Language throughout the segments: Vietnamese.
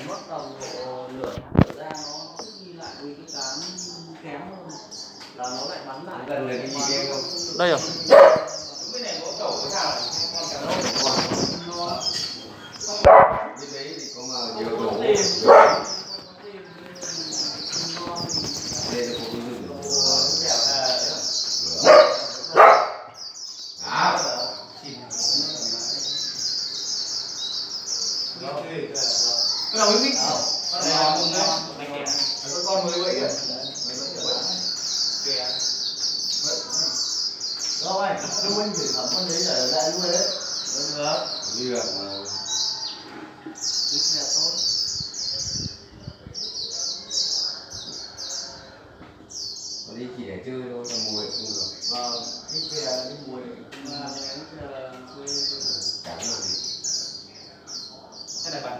phải mất tầm độ nửa tháng trở ra nó thích ghi lại vì cái cán kém hơn là nó lại bắn lại Gần là cái gì kia không? đây rồi Cái này có cẩu có sao con cả đâu nó Bên đấy thì có mà nhiều đồ tìm Đây tìm nó là có cái rừng dẻo À Cái nào mới thích. Con là cùng đấy Có con mới vậy kìa. Đâu anh, chú anh gửi thẩm con đấy trở lại nuôi đấy. Được Được mà. Đi xe tốt. Còn đi chỉ để chơi thôi là mùi không được. Vâng, đi chè, đi mùi. Mà đi chè là Chán làm gì Cái này bán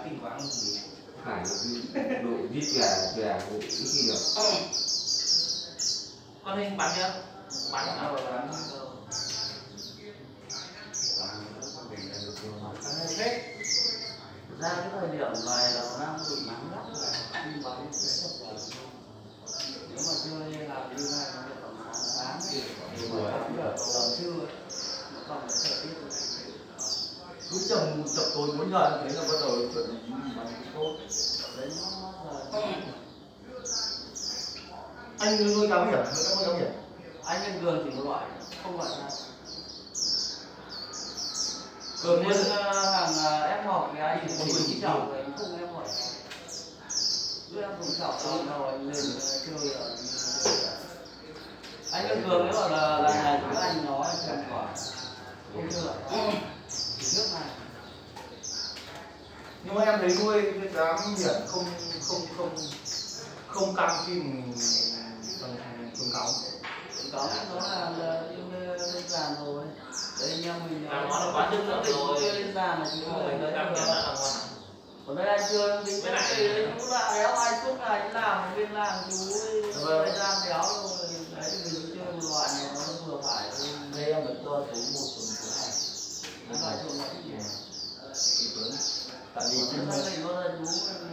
kinh quá không gì Phải là cái độ vít gà gà ít khi được. Con hình chưa? Bán Bán nào? rồi. Ra cái thời điểm này là nó đang bị nắng gắt rồi khi bắn sẽ sập vào nếu mà chơi làm như này nó được tầm sáng thì buổi tầm trưa nó còn thời tiết. Cứ chầm chập tối 4 giờ thế là bắt đầu chuẩn bị bán tốt đấy nó nó là Anh nuôi cá biển, nuôi cá biển anh lên đường chỉ một loại không loại nào Cường ờ, hàng ờ, ép mọc thì anh chỉ một chỉ chảo thì anh không ép mọc cứ em dùng chảo xong rồi anh lên chơi ở anh đường nếu mà là là thì anh nói chẳng quả không chưa chỉ nước này Nhưng mà em thấy nuôi cái cá biển không không không không căng khi mình bằng bằng cáo. Có nó là lên giàn rồi. Đấy anh em mình nó là quá chất lượng rồi. lên giàn là chứ Không phải đấy cá biển là ngon còn đây anh chưa? Tính cái chú là đéo ai suốt ngày làm bên làng chú thời gian đéo rồi. Đấy thì mình chơi một loại này nó vừa phải đây em phải cho chú một tuần thứ hai. Nó phải cho nó ít nhiều Tại vì Chứ không thì nó là chú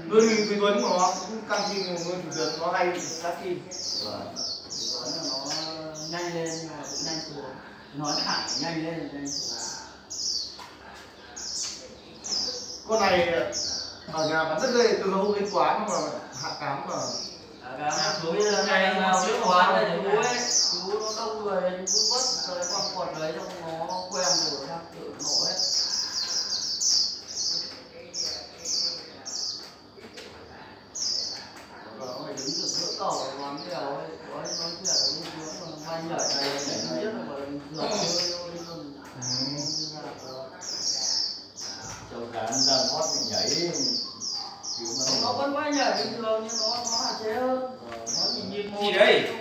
nuôi thì Thùy Tuấn của nó cũng căng khi nuôi Thùy Tuấn nó hay sát khi Vâng. Nó nhanh lên mà cũng nhanh xuống nói thẳng nhanh lên nhanh xuống con này ở nhà bán rất ghê từ hôm đến quán mà hạ cám mà. Cái chú ngày nào biết quán này chú ấy chú nó đông người chú vất rồi quăng quật đấy xong nó quen rồi theo tự nổ ấy Vợ phải đứng được giữa cầu quán đèo ấy có ấy nói chuyện ở bên này là châu cán đang hot thì nhảy nó vẫn bay nhảy bình thường nhưng nó nó hạn chế hơn nó nhìn nhìn một Gì đấy?